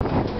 you.